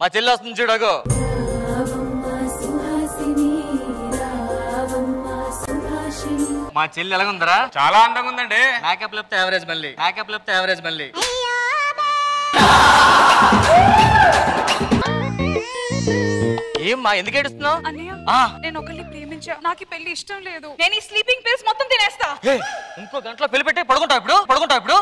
మా చెల్లి వస్తుంది చూడగో మా చెల్లి ఎలాగుందరా? చాలా అందంగా ఉందండి. మేకప్ లేకపోతే యావరేజ్ మళ్ళీ. మేకప్ లేకపోతే యావరేజ్ మళ్ళీ. ఏం ఎందుకు ఏడుస్తున్నావు? ఆ. నేను ఒకరిని ప్రేమించా. నాకు ఈ పెళ్ళి ఇష్టం లేదు. నేను ఈ స్లీపింగ్ పిల్స్ మొత్తం తినేస్తా. ఇంకో గంటలో పెళ్ళి పెట్టి పడుకుంటావు ఇప్పుడు? పడుకుంటావు ఇప్పుడు?